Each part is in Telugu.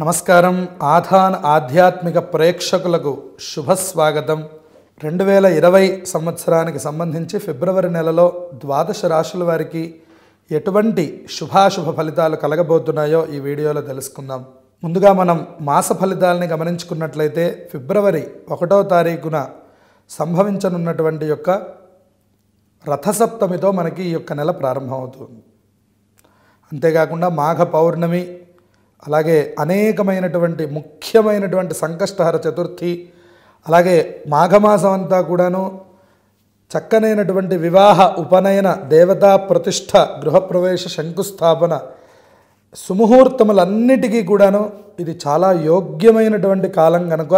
నమస్కారం. ఆధాన్ ఆధ్యాత్మిక ప్రేక్షకులకు శుభస్వాగతం. రెండు వేల ఇరవై సంవత్సరానికి సంబంధించి ఫిబ్రవరి నెలలో ద్వాదశ రాశుల వారికి ఎటువంటి శుభాశుభ ఫలితాలు కలగబోతున్నాయో ఈ వీడియోలో తెలుసుకుందాం. ముందుగా మనం మాస ఫలితాలని గమనించుకున్నట్లయితే ఫిబ్రవరి ఒకటో తారీఖున సంభవించనున్నటువంటి యొక్క రథసప్తమితో మనకి ఈ యొక్క నెల ప్రారంభమవుతుంది. అంతేకాకుండా మాఘ పౌర్ణమి అలాగే అనేకమైనటువంటి ముఖ్యమైనటువంటి సంకష్టహర చతుర్థి అలాగే మాఘమాసం అంతా కూడాను చక్కనైనటువంటి వివాహ ఉపనయన దేవతా ప్రతిష్ట గృహప్రవేశ శంకుస్థాపన సుముహూర్తములన్నిటికీ కూడాను ఇది చాలా యోగ్యమైనటువంటి కాలం కనుక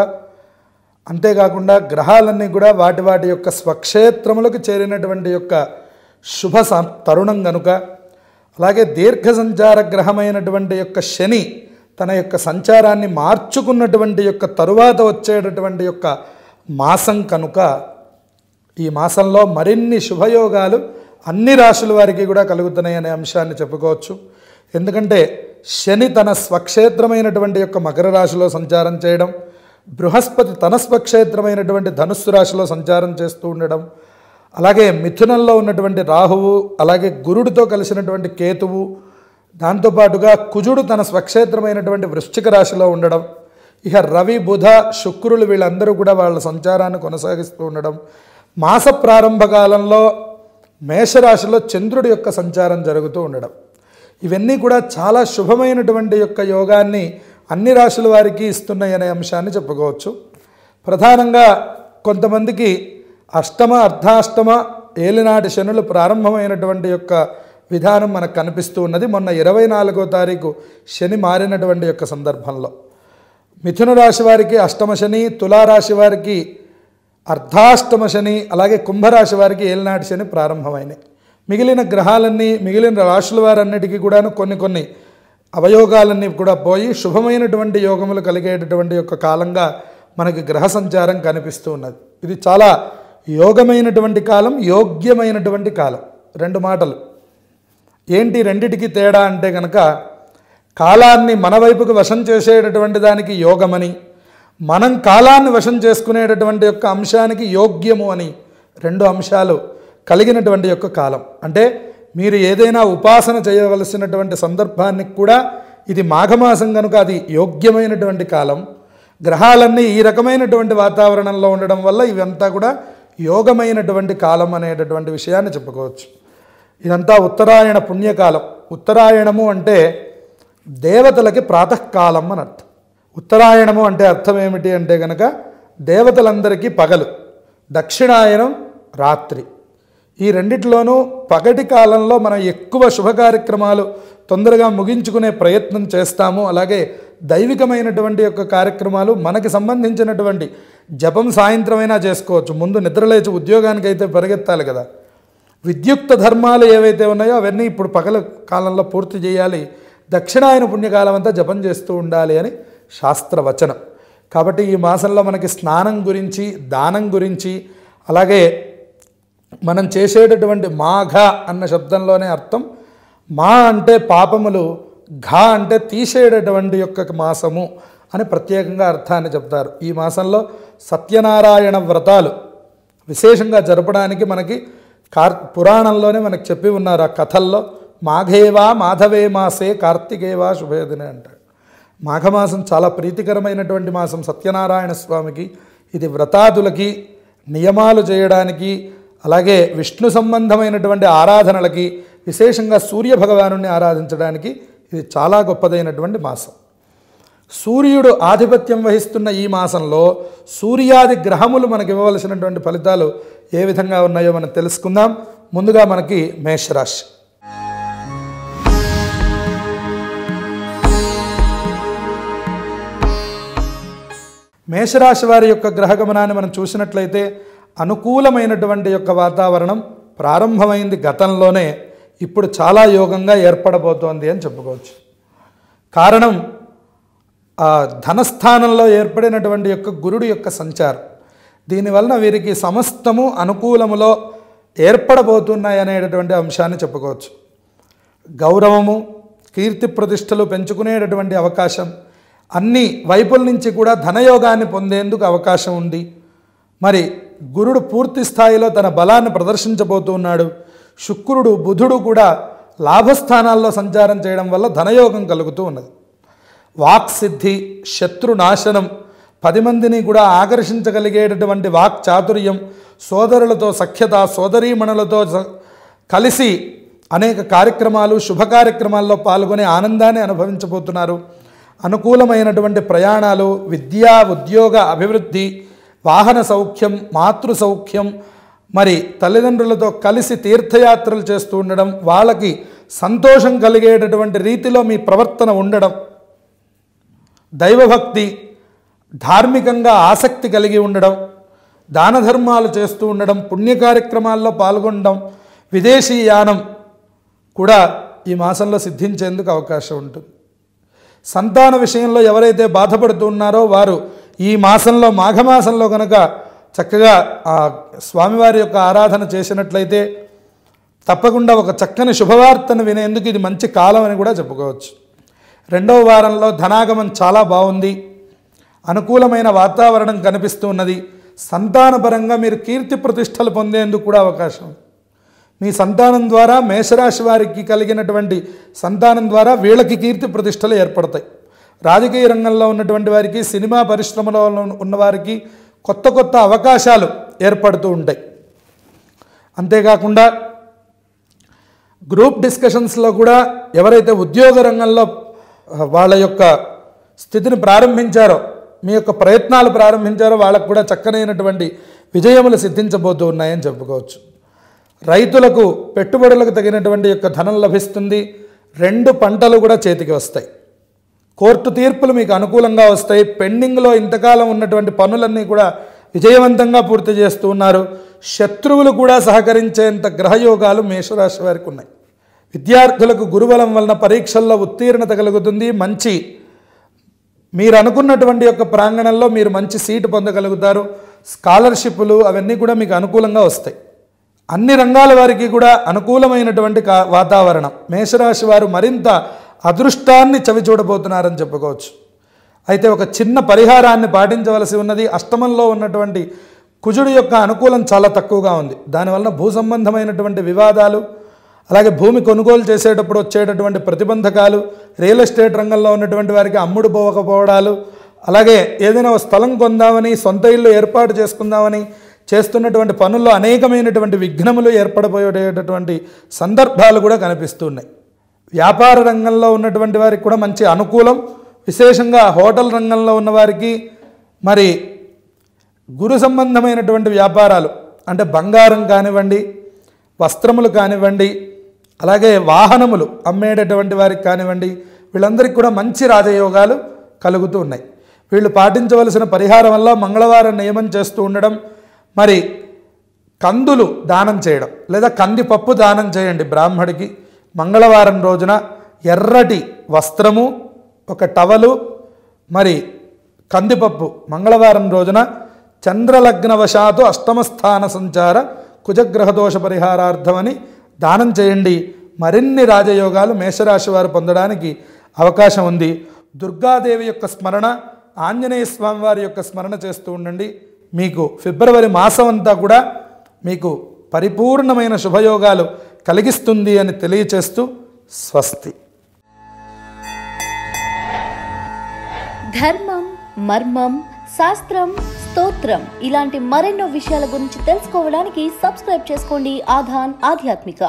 అంతేకాకుండా గ్రహాలన్నీ కూడా వాటి వాటి యొక్క స్వక్షేత్రములకు చేరినటువంటి యొక్క శుభ తరుణం కనుక అలాగే దీర్ఘ సంచార గ్రహమైనటువంటి యొక్క శని తన యొక్క సంచారాన్ని మార్చుకున్నటువంటి యొక్క తరువాత వచ్చేటటువంటి యొక్క మాసం కనుక ఈ మాసంలో మరిన్ని శుభయోగాలు అన్ని రాశుల వారికి కూడా కలుగుతున్నాయి అనే అంశాన్ని చెప్పుకోవచ్చు. ఎందుకంటే శని తన స్వక్షేత్రమైనటువంటి యొక్క మకర రాశిలో సంచారం చేయడం బృహస్పతి తన స్వక్షేత్రమైనటువంటి ధనుస్సు రాశిలో సంచారం చేస్తూ ఉండడం అలాగే మిథునంలో ఉన్నటువంటి రాహువు అలాగే గురుడితో కలిసినటువంటి కేతువు దాంతోపాటుగా కుజుడు తన స్వక్షేత్రమైనటువంటి వృశ్చిక రాశిలో ఉండడం ఇక రవి బుధ శుక్రులు వీళ్ళందరూ కూడా వాళ్ళ సంచారాన్ని కొనసాగిస్తూ ఉండడం మాస ప్రారంభ కాలంలో మేషరాశిలో చంద్రుడి యొక్క సంచారం జరుగుతూ ఉండడం. ఇవన్నీ కూడా చాలా శుభమైనటువంటి యొక్క యోగాన్ని అన్ని రాశుల వారికి ఇస్తున్నాయి అనే అంశాన్ని చెప్పుకోవచ్చు. ప్రధానంగా కొంతమందికి అష్టమ అర్ధాష్టమ ఏలినాటి శనులు ప్రారంభమైనటువంటి యొక్క విధానం మనకు కనిపిస్తూ ఉన్నది. మొన్న ఇరవై నాలుగో తారీఖు శని మారినటువంటి యొక్క సందర్భంలో. మిథున రాశి వారికి అష్టమ శని తులారాశి వారికి అర్ధాష్టమ శని అలాగే కుంభరాశి వారికి ఏలినాటి శని ప్రారంభమైనాయి. మిగిలిన గ్రహాలన్నీ మిగిలిన రాశుల వారన్నిటికీ కూడాను కొన్ని కొన్ని అవయోగాలన్నీ కూడా పోయి శుభమైనటువంటి యోగములు కలిగేటటువంటి యొక్క కాలంగా మనకి గ్రహ సంచారం కనిపిస్తూ ఉన్నది. ఇది చాలా యోగమైనటువంటి కాలం యోగ్యమైనటువంటి కాలం. రెండు మాటలు. ఏంటి రెండిటికి తేడా అంటే కనుక కాలాన్ని మన వైపుకు వశం చేసేటటువంటి దానికి యోగమని మనం కాలాన్ని వశం చేసుకునేటటువంటి యొక్క అంశానికి యోగ్యము అని రెండు అంశాలు కలిగినటువంటి యొక్క కాలం. అంటే మీరు ఏదైనా ఉపాసన చేయవలసినటువంటి సందర్భానికి కూడా ఇది మాఘమాసం కనుక అది యోగ్యమైనటువంటి కాలం. గ్రహాలన్నీ ఈ రకమైనటువంటి వాతావరణంలో ఉండడం వల్ల ఇవంతా కూడా యోగమైనటువంటి కాలం అనేటటువంటి విషయాన్ని చెప్పుకోవచ్చు. ఇదంతా ఉత్తరాయణ పుణ్యకాలం. ఉత్తరాయణము అంటే దేవతలకి ప్రాతకాలం అని అర్థం. ఉత్తరాయణము అంటే అర్థం ఏమిటి అంటే కనుక దేవతలందరికీ పగలు దక్షిణాయనం రాత్రి. ఈ రెండిట్లోనూ పగటి కాలంలో మనం ఎక్కువ శుభ కార్యక్రమాలు తొందరగా ముగించుకునే ప్రయత్నం చేస్తాము. అలాగే దైవికమైనటువంటి యొక్క కార్యక్రమాలు మనకి సంబంధించినటువంటి జపం సాయంత్రమైనా చేసుకోవచ్చు. ముందు నిద్రలేచి ఉద్యోగానికి అయితే పరిగెత్తాలి కదా. విద్యుక్త ధర్మాలు ఏవైతే ఉన్నాయో అవన్నీ ఇప్పుడు పగల కాలంలో పూర్తి చేయాలి. దక్షిణాయన పుణ్యకాలం అంతా జపం చేస్తూ ఉండాలి అని శాస్త్రవచనం. కాబట్టి ఈ మాసంలో మనకి స్నానం గురించి దానం గురించి అలాగే మనం చేసేటటువంటి మాఘ అన్న శబ్దంలోనే అర్థం. మా అంటే పాపములు ఘా అంటే తీసేటటువంటి యొక్క మాసము. అని ప్రత్యేకంగా అర్థాన్ని చెప్తారు. ఈ మాసంలో సత్యనారాయణ వ్రతాలు విశేషంగా జరపడానికి మనకి కార్ పురాణంలోనే మనకు చెప్పి ఉన్నారు ఆ కథల్లో మాఘేవా మాధవే మాసే కార్తికేవా శుభేదిని అంటాడు మాఘమాసం చాలా ప్రీతికరమైనటువంటి మాసం సత్యనారాయణ స్వామికి. ఇది వ్రతాదులకి నియమాలు చేయడానికి అలాగే విష్ణు సంబంధమైనటువంటి ఆరాధనలకి విశేషంగా సూర్య భగవాను ఆరాధించడానికి ఇది చాలా గొప్పదైనటువంటి మాసం. సూర్యుడు ఆధిపత్యం వహిస్తున్న ఈ మాసంలో సూర్యాది గ్రహములు మనకి ఇవ్వవలసినటువంటి ఫలితాలు ఏ విధంగా ఉన్నాయో మనం తెలుసుకుందాం. ముందుగా మనకి మేషరాశి. మేషరాశి వారి యొక్క గ్రహగమనాన్ని మనం చూసినట్లయితే అనుకూలమైనటువంటి యొక్క వాతావరణం ప్రారంభమైంది గతంలోనే ఇప్పుడు చాలా యోగంగా ఏర్పడబోతోంది అని చెప్పుకోవచ్చు. కారణం ఆ ధనస్థానంలో ఏర్పడినటువంటి యొక్క గురుడు యొక్క సంచారం. దీనివలన వీరికి సమస్తము అనుకూలములో ఏర్పడబోతున్నాయి అనేటటువంటి అంశాన్ని చెప్పుకోవచ్చు. గౌరవము కీర్తి ప్రతిష్టలు పెంచుకునేటటువంటి అవకాశం అన్ని వైపుల నుంచి కూడా ధనయోగాన్ని పొందేందుకు అవకాశం ఉంది. మరి గురుడు పూర్తి స్థాయిలో తన బలాన్ని ప్రదర్శించబోతున్నాడు శుక్రుడు బుధుడు కూడా లాభస్థానాల్లో సంచారం చేయడం వల్ల ధనయోగం కలుగుతూ ఉన్నది. వాక్సిద్ధి శత్రునాశనం పది మందిని కూడా ఆకర్షించగలిగేటటువంటి వాక్ చాతుర్యం సోదరులతో సఖ్యత సోదరీమణులతో కలిసి అనేక కార్యక్రమాలు శుభ కార్యక్రమాల్లో పాల్గొనే ఆనందాన్ని అనుభవించబోతున్నారు. అనుకూలమైనటువంటి ప్రయాణాలు విద్యా ఉద్యోగ అభివృద్ధి వాహన సౌఖ్యం మాతృ సౌఖ్యం మరి తల్లిదండ్రులతో కలిసి తీర్థయాత్రలు చేస్తూ ఉండడం వాళ్ళకి సంతోషం కలిగేటటువంటి రీతిలో మీ ప్రవర్తన ఉండడం దైవభక్తి ధార్మికంగా ఆసక్తి కలిగి ఉండడం దాన ధర్మాలు చేస్తూ ఉండడం పుణ్య కార్యక్రమాల్లో పాల్గొనడం విదేశీ యానం కూడా ఈ మాసంలో సిద్ధించేందుకు అవకాశం ఉంటుంది. సంతాన విషయంలో ఎవరైతే బాధపడుతూ ఉన్నారో వారు ఈ మాసంలో మాఘమాసంలో కనుక చక్కగా ఆ స్వామివారి యొక్క ఆరాధన చేసినట్లయితే తప్పకుండా ఒక చక్కని శుభవార్తను వినేందుకు ఇది మంచి కాలం అని కూడా చెప్పుకోవచ్చు. రెండవ వారంలో ధనాగమం చాలా బాగుంది. అనుకూలమైన వాతావరణం కనిపిస్తూ ఉన్నది సంతానపరంగా మీరు కీర్తి ప్రతిష్టలు పొందేందుకు కూడా అవకాశం. మీ సంతానం ద్వారా మేషరాశి వారికి కలిగినటువంటి సంతానం ద్వారా వీళ్ళకి కీర్తి ప్రతిష్టలు ఏర్పడతాయి. రాజకీయ రంగంలో ఉన్నటువంటి వారికి సినిమా పరిశ్రమలో ఉన్నవారికి కొత్త కొత్త అవకాశాలు ఏర్పడుతూ ఉంటాయి. అంతేకాకుండా గ్రూప్ డిస్కషన్స్లో కూడా ఎవరైతే ఉద్యోగ రంగంలో వాళ్ళ యొక్క స్థితిని ప్రారంభించారో మీ యొక్క ప్రయత్నాలు ప్రారంభించారో వాళ్ళకు కూడా చక్కనైనటువంటి విజయములు సిద్ధించబోతూ ఉన్నాయని చెప్పుకోవచ్చు. రైతులకు పెట్టుబడులకు తగినటువంటి యొక్క ధనం లభిస్తుంది. రెండు పంటలు కూడా చేతికి వస్తాయి. కోర్టు తీర్పులు మీకు అనుకూలంగా వస్తాయి. పెండింగ్లో ఇంతకాలం ఉన్నటువంటి పనులన్నీ కూడా విజయవంతంగా పూర్తి చేస్తూ ఉన్నారు. శత్రువులు కూడా సహకరించేంత గ్రహయోగాలు మేషరాశి వారికి ఉన్నాయి. విద్యార్థులకు గురుబలం వలన పరీక్షల్లో ఉత్తీర్ణత కలుగుతుంది. మంచి మీరు అనుకున్నటువంటి యొక్క ప్రాంగణంలో మీరు మంచి సీటు పొందగలుగుతారు. స్కాలర్షిప్లు అవన్నీ కూడా మీకు అనుకూలంగా వస్తాయి. అన్ని రంగాల వారికి కూడా అనుకూలమైనటువంటి కా- వాతావరణం. మేషరాశి వారు మరింత అదృష్టాన్ని చవిచూడబోతున్నారని చెప్పుకోవచ్చు. అయితే ఒక చిన్న పరిహారాన్ని పాటించవలసి ఉన్నది. అష్టమంలో ఉన్నటువంటి కుజుడు యొక్క అనుకూలం చాలా తక్కువగా ఉంది. దానివల్ల భూ సంబంధమైనటువంటి వివాదాలు అలాగే భూమి కొనుగోలు చేసేటప్పుడు వచ్చేటటువంటి ప్రతిబంధకాలు రియల్ ఎస్టేట్ రంగంలో ఉన్నటువంటి వారికి అమ్ముడు పోవకపోవడాలు అలాగే ఏదైనా స్థలం కొందామని సొంత ఇల్లు ఏర్పాటు చేసుకుందామని చేస్తున్నటువంటి పనుల్లో అనేకమైనటువంటి విఘ్నములు ఏర్పడబోయేటటువంటి సందర్భాలు కూడా కనిపిస్తున్నాయి. వ్యాపార రంగంలో ఉన్నటువంటి వారికి కూడా మంచి అనుకూలం. విశేషంగా హోటల్ రంగంలో ఉన్నవారికి మరి గురు సంబంధమైనటువంటి వ్యాపారాలు అంటే బంగారం కానివ్వండి వస్త్రములు కానివ్వండి అలాగే వాహనములు అమ్మేటటువంటి వారికి కానివ్వండి వీళ్ళందరికీ కూడా మంచి రాజయోగాలు కలుగుతూ ఉన్నాయి. వీళ్ళు పాటించవలసిన పరిహారం వల్ల మంగళవారం నియమం చేస్తూ ఉండడం మరి కందులు దానం చేయడం లేదా కందిపప్పు దానం చేయండి బ్రాహ్మడికి. మంగళవారం రోజున ఎర్రటి వస్త్రము ఒక టవలు మరి కందిపప్పు. మంగళవారం రోజున చంద్రలగ్నవశాతు అష్టమస్థాన సంచార కుజగ్రహ దోష పరిహారార్థమని దానం చేయండి. మరిన్ని రాజయోగాలు మేషరాశి వారు పొందడానికి అవకాశం ఉంది. దుర్గాదేవి యొక్క స్మరణ ఆంజనేయ స్వామి వారి యొక్క స్మరణ చేస్తూ ఉండండి. మీకు ఫిబ్రవరి మాసం అంతా కూడా మీకు పరిపూర్ణమైన శుభయోగాలు కలిగిస్తుంది అని తెలియచేస్తూ స్వస్తి. ధర్మం మర్మం శాస్త్రం స్తోత్రం ఇలాంటి మరెన్నో విషయాల గురించి తెలుసుకోవడానికి సబ్స్క్రైబ్ చేసుకోండి ఆధాన్ ఆధ్యాత్మిక.